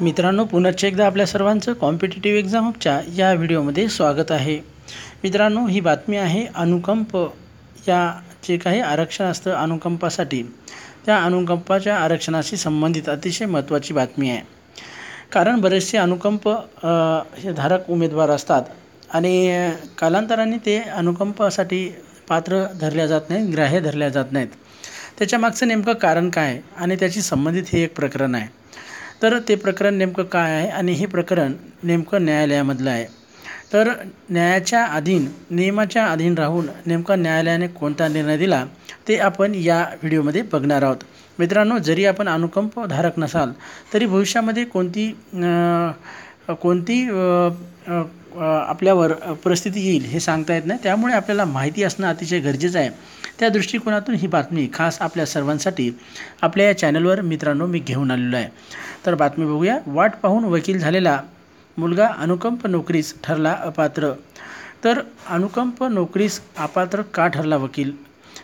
मित्रांनो पुनश्च एकदा आपल्या सर्वांचं कॉम्पिटेटिव्ह एक्झामच्या या व्हिडिओमध्ये स्वागत आहे. मित्रांनो ही बातमी आहे अनुकंप या जे काही आरक्षण असतं अनुकंपासाठी. त्या अनुकंपाच्या आरक्षणाशी संबंधित अतिशय महत्त्वाची बातमी आहे. कारण बरेचसे अनुकंप हे धारक उमेदवार असतात आणि कालांतराने ते अनुकंपासाठी पात्र धरल्या जात नाहीत ग्राह्य धरल्या जात नाहीत. त्याच्यामागचं नेमकं कारण काय? आणि त्याची संबंधित हे एक प्रकरण आहे. तर ते प्रकरण नेमकं काय आहे आणि हे प्रकरण नेमकं न्यायालयामधलं आहे. तर न्यायाच्या अधीन नियमाच्या अधीन राहून नेमका न्यायालयाने कोणता निर्णय दिला ते आपण या व्हिडिओमध्ये बघणार आहोत. मित्रांनो जरी आपण अनुकंपधारक नसाल तरी भविष्यामध्ये कोणती कोणती आपल्यावर परिस्थिती येईल हे सांगता येत नाही. त्यामुळे आपल्याला माहिती असणं अतिशय गरजेचं आहे. त्या दृष्टिकोनातून ही बातमी खास आपल्या सर्वांसाठी आपल्या या चॅनलवर मित्रांनो मी घेऊन आलेलो आहे. तर बातमी बघूया. वाट पाहून वकील झालेला मुलगा अनुकंप नोकरीस ठरला अपात्र. तर अनुकंप नोकरीस अपात्र का ठरला वकील?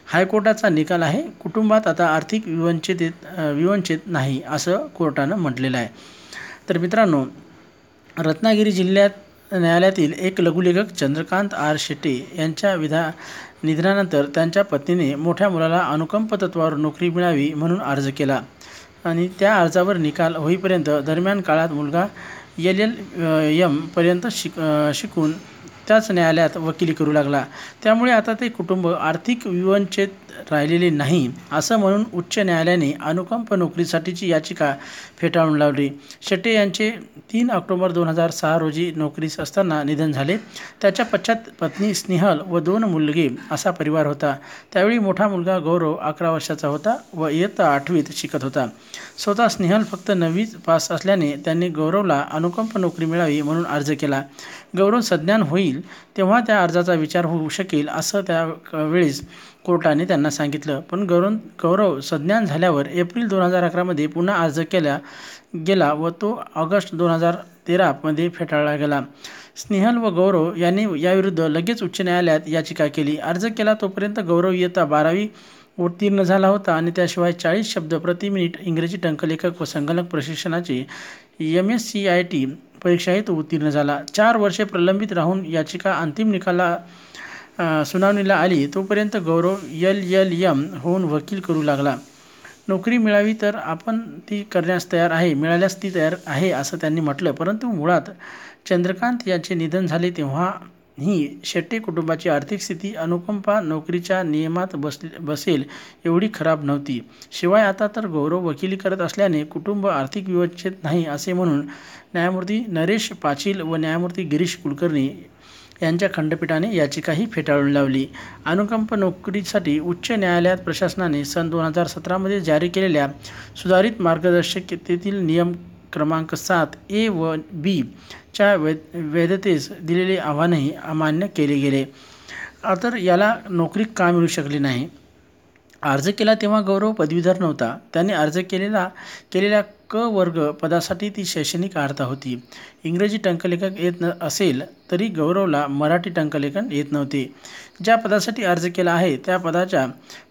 हायकोर्टाचा निकाल आहे. कुटुंबात आता आर्थिक विवंचित विवंचित नाही असं कोर्टानं म्हटलेलं आहे. तर मित्रांनो रत्नागिरी जिल्ह्यात न्यायालयातील एक लघुलेखक चंद्रकांत आर शेट्टे यांच्या विधा निधनानंतर त्यांच्या पत्नीने मोठ्या मुलाला अनुकंप तत्वावर नोकरी मिळावी म्हणून अर्ज केला. आणि त्या अर्जावर निकाल होईपर्यंत दरम्यान काळात मुलगा एल एल यमपर्यंत शिक शिकून त्याच न्यायालयात वकिली करू लागला. त्यामुळे आता ते कुटुंब आर्थिक विवंचित राहिलेले नाही असं म्हणून उच्च न्यायालयाने अनुकंप नोकरीसाठीची याचिका फेटाळून लावली. शेट्टे यांचे तीन ऑक्टोबर दोन हजार सहा रोजी नोकरीस असताना निधन झाले. त्याच्या पश्चात पत्नी स्नेहल व दोन मुलगे असा परिवार होता. त्यावेळी मोठा मुलगा गौरव अकरा वर्षाचा होता व इयत्ता आठवीत शिकत होता. स्वतः स्नेहल फक्त नवीच पास असल्याने त्यांनी गौरवला अनुकंप नोकरी मिळावी म्हणून अर्ज केला. गौरव सज्ञान होईल तेव्हा त्या अर्जाचा विचार होऊ शकेल असं त्या वेळेस कोर्टाने त्यांना सांगितलं. पण गौरव गौरव सज्ञान झाल्यावर एप्रिल दोन हजार अकरामध्ये पुन्हा अर्ज केला गेला व तो ऑगस्ट दोन हजार तेरामध्ये फेटाळला गेला. स्नेहल व गौरव यांनी याविरुद्ध लगेच उच्च न्यायालयात याचिका केली. अर्ज केला तोपर्यंत गौरव इयत्ता बारावी उत्तीर्ण झाला होता आणि त्याशिवाय चाळीस शब्द प्रति मिनिट इंग्रजी टंकलेखक व संगणक प्रशिक्षणाची M S C I T परीक्षाही तो उत्तीर्ण झाला. चार वर्षे प्रलंबित राहून याचिका अंतिम निकाला सुनावणीला आली. तोपर्यंत गौरव यल यल यम होऊन वकील करू लागला. नोकरी मिळावी तर आपण ती करण्यास तयार आहे मिळाल्यास ती तयार आहे असं त्यांनी म्हटलं. परंतु मुळात चंद्रकांत यांचे निधन झाले तेव्हा ही शेट्टे कुटुंबाची आर्थिक स्थिती अनुकंपा नोकरीच्या नियमात बस बसेल एवढी खराब नव्हती. शिवाय आता तर गौरव वकिली करत असल्याने कुटुंब आर्थिक विवच्छेद नाही असे म्हणून न्यायमूर्ती नरेश पाचील व न्यायमूर्ती गिरीश कुलकर्णी यांच्या खंडपीठाने याचिकाही फेटाळून लावली. अनुकंप नोकरीसाठी उच्च न्यायालयात प्रशासनाने सन दोन हजार सतरामध्ये जारी केलेल्या सुधारित मार्गदर्शकतेतील नियम क्रमांक सात ए व बी च्या वै वैधतेस दिलेले आव्हानही अमान्य केले गेले. तर याला नोकरी का मिळू शकली नाही? अर्ज केला तेव्हा गौरव पदवीधर नव्हता. त्याने अर्ज केलेला केलेल्या क वर्ग पदासाठी ती शैक्षणिक अर्हता होती. इंग्रजी टंकलेखक येत न असेल तरी गौरवला मराठी टंकलेखन येत नव्हते. ज्या पदासाठी अर्ज केला आहे त्या पदाच्या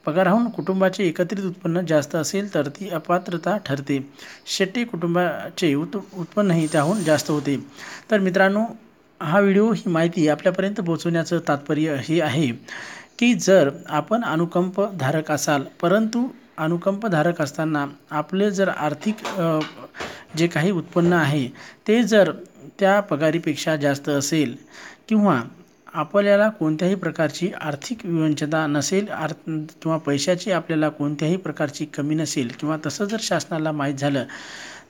पगाराहून कुटुंबाचे एकत्रित उत्पन्न जास्त असेल तर ती अपात्रता ठरते. शेट्टी कुटुंबाचे उत उत्पन्नही त्याहून जास्त होते. तर मित्रांनो हा व्हिडिओ ही माहिती आपल्यापर्यंत पोहोचवण्याचं तात्पर्य हे आहे की जर आपण अनुकंप धारक असाल परंतु अनुकंपधारक असताना आपले जर आर्थिक जे काही उत्पन्न आहे ते जर त्या पगारीपेक्षा जास्त असेल किंवा आपल्याला कोणत्याही प्रकारची आर्थिक विवंचता नसेल आर किंवा पैशाची आपल्याला कोणत्याही प्रकारची कमी नसेल किंवा तसं जर शासनाला माहीत झालं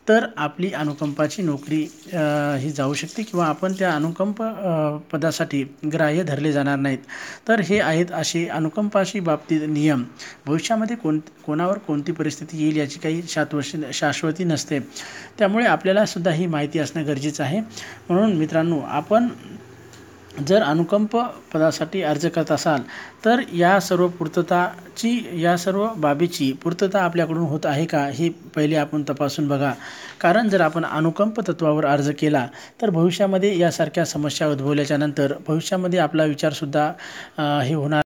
तर आपली अनुकंपाची नोकरी ही जाऊ शकते किंवा आपण त्या अनुकंप पदासाठी ग्राह्य धरले जाणार नाहीत. तर हे आहेत असे अनुकंपाशी बाबतीत नियम. भविष्यामध्ये कोण कोणावर कोणती परिस्थिती येईल याची काही शाश्वती शाश्वती नसते. त्यामुळे आपल्याला सुद्धा ही माहिती असणं गरजेचं आहे. म्हणून मित्रांनो आपण जर अनुकंप पदासाठी अर्ज करत असाल तर या सर्व पूर्तताची या सर्व बाबीची पूर्तता आपल्याकडून होत आहे का हे पहिले आपण तपासून बघा. कारण जर आपण अनुकंप तत्वावर अर्ज केला तर भविष्यामध्ये यासारख्या समस्या उद्भवल्याच्यानंतर भविष्यामध्ये आपला विचारसुद्धा हे होणार